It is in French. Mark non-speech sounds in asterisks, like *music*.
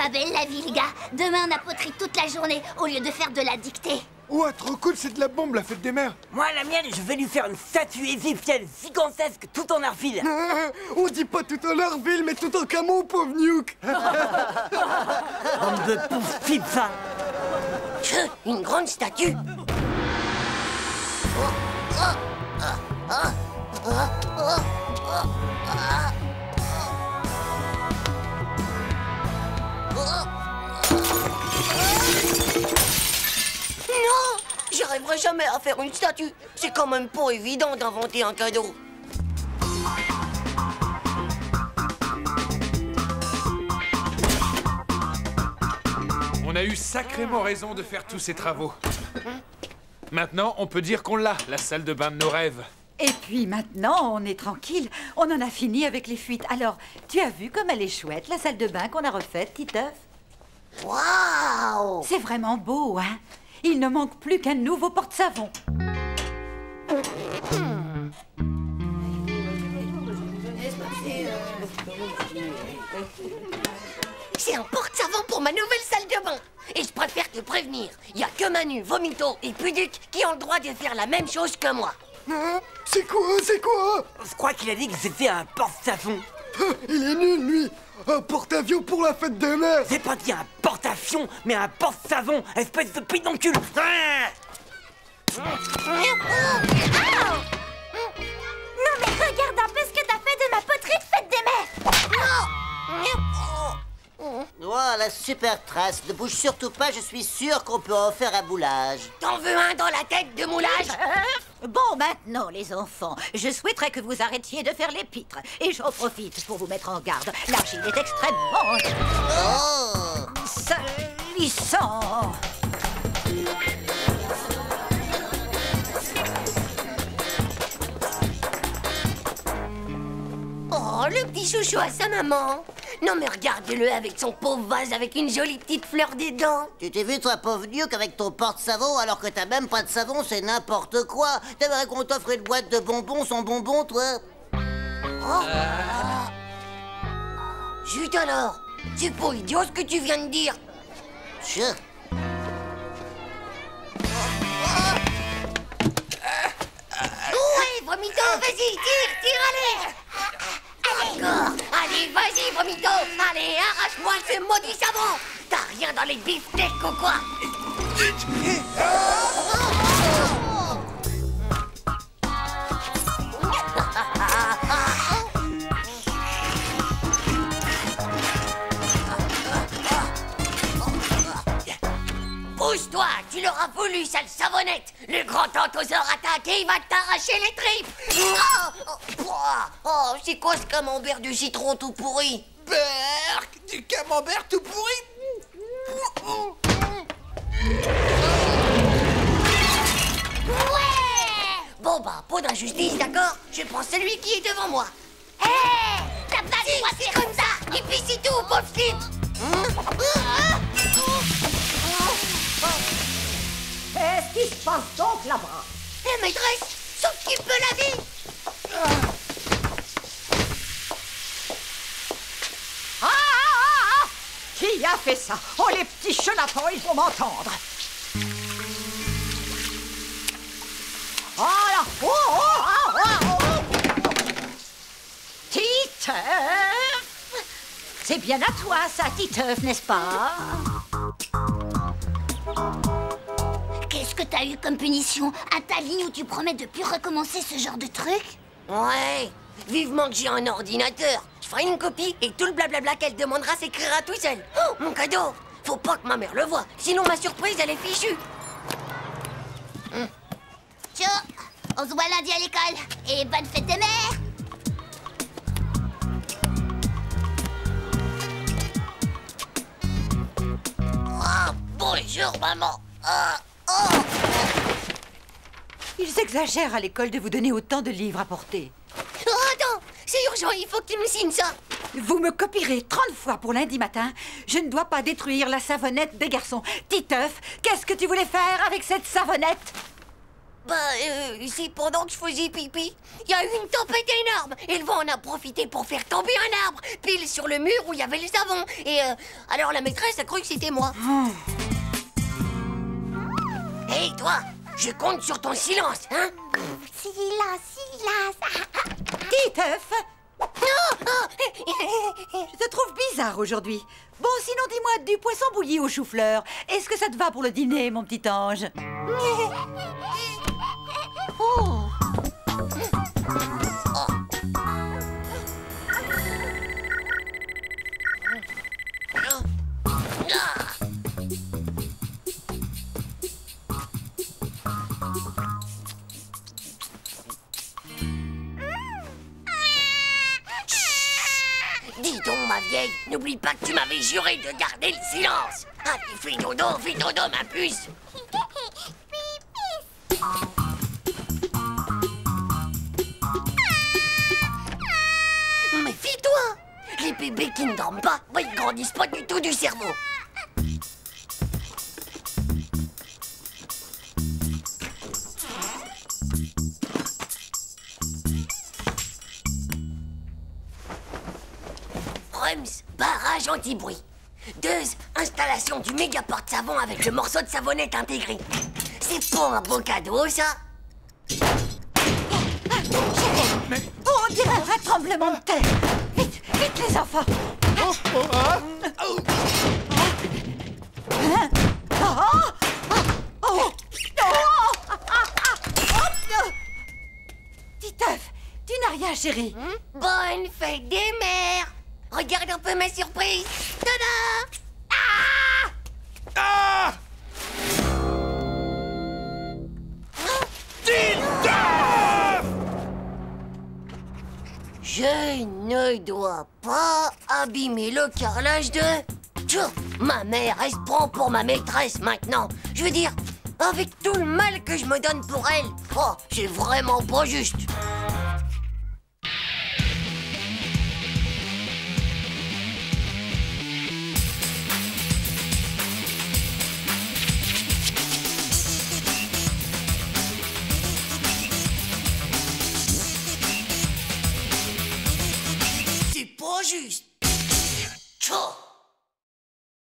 pas belle la vie, les gars. Demain, on a poterie toute la journée au lieu de faire de la dictée. Ouah, trop cool, c'est de la bombe, la fête des mères Moi, la mienne, je vais lui faire une statue égyptienne gigantesque tout en argile. Ah, On dit pas tout en Larville, mais tout en camo, pauvre Nuke Bande de ça. Que Une grande statue Non J'y arriverai jamais à faire une statue. C'est quand même pas évident d'inventer un cadeau. On a eu sacrément raison de faire tous ces travaux. Maintenant, on peut dire qu'on l'a, la salle de bain de nos rêves. Et puis maintenant, on est tranquille. On en a fini avec les fuites. Alors, tu as vu comme elle est chouette, la salle de bain qu'on a refaite, Titeuf? Waouh C'est vraiment beau, hein? Il ne manque plus qu'un nouveau porte-savon. C'est un porte-savon pour ma nouvelle salle de bain. Et je préfère te prévenir, il y a que Manu, Vomito et Puduc qui ont le droit de faire la même chose que moi. Hein C'est quoi, c'est quoi Je crois qu'il a dit que c'était un porte-savon. Ah, Il est nul, lui Un porte-avions pour la fête des mères J'ai pas dit un porte-avions, mais un porte-savon, espèce de pédoncule. Ah Non, mais regarde un peu ce que t'as fait de ma poterie de fête des mères Oh, la super trace. Ne bouge surtout pas, je suis sûr qu'on peut en faire un boulage. T'en veux un dans la tête de moulage? *laughs* Bon, maintenant, les enfants, je souhaiterais que vous arrêtiez de faire les pitres. Et j'en profite pour vous mettre en garde. L'argile est extrêmement Oh salissant. Oh, le petit chouchou à sa maman Non mais regardez-le avec son pauvre vase avec une jolie petite fleur dedans Tu t'es vu, toi, pauvre Nuke, avec ton porte-savon, alors que t'as même pas de savon, c'est n'importe quoi. T'aimerais qu'on t'offre une boîte de bonbons sans bonbons, toi? Zut alors C'est pas idiot ce que tu viens de dire. Tchè. Ouais, Vomito, vas-y, tire, tire, Encore Allez, Allez, arrache-moi ce maudit savon. T'as rien dans les beefsteaks ou quoi? Pousse-toi, tu l'auras voulu, sale savonnette. Le grand tantosaure attaque et il va t'arracher les tripes. Oh, oh, oh, c'est quoi ce camembert du citron tout pourri? Berk Du camembert tout pourri. Ouais. Bon bah, pas d'injustice, d'accord. Je prends celui qui est devant moi. Hé T'as pas le droit de faire comme ça. Et puis c'est tout, pauvre slip. Qu'est-ce qui se passe donc là-bas? Hé maîtresse Sauf qui peut la vie Ah, ah, ah, ah Qui a fait ça. Oh, les petits chenapans, ils vont m'entendre. Oh là. Oh, oh, oh, oh, oh. Titeuf. C'est bien à toi, ça, Titeuf, n'est-ce pas? Qu'est-ce que t'as eu comme punition? À ta ligne où tu promets de plus recommencer ce genre de truc? Ouais. Vivement que j'ai un ordinateur ferai une copie et tout le blablabla qu'elle demandera s'écrira tout seul. Oh, mon cadeau. Faut pas que ma mère le voie, sinon ma surprise, elle est fichue. Tcho On se voit lundi à l'école. Et bonne fête des mères Oh, bonjour, maman. Ah, oh Ils exagèrent à l'école de vous donner autant de livres à porter. Oh, il faut que tu me signes ça Vous me copierez 30 fois pour lundi matin. Je ne dois pas détruire la savonnette des garçons. Titeuf, qu'est-ce que tu voulais faire avec cette savonnette? Bah, euh, c'est pendant que je faisais pipi. Il y a eu une tempête énorme. Et le vent en a profité pour faire tomber un arbre, pile sur le mur où il y avait le savon. Et euh, alors la maîtresse a cru que c'était moi. Hé, toi, je compte sur ton silence, hein? Silence, silence. *laughs* Titeuf, Je te trouve bizarre aujourd'hui. Bon, sinon dis-moi, du poisson bouilli au chou-fleur. Est-ce que ça te va pour le dîner, mon petit ange? Vieille, n'oublie pas que tu m'avais juré de garder le silence. Ah, fais dodo, fais dodo, ma puce. *laughs* Méfie-toi Les bébés qui ne dorment pas, bah, ils grandissent pas du tout du cerveau. Barrage anti-bruit. Deux, installation du méga porte-savon avec le morceau de savonnette intégré. C'est pas un beau cadeau, ça Oh, on dirait un tremblement de terre Vite, vite les enfants Oh, oh, Oh. Oh Titeuf, tu n'as rien, chérie Bonne fête des mères Regarde un peu ma surprise. Tada! Ah! Ah! Je ne dois pas abîmer le carrelage de... Tchou. Ma mère, elle se prend pour ma maîtresse maintenant. Je veux dire, avec tout le mal que je me donne pour elle, oh, c'est vraiment pas juste.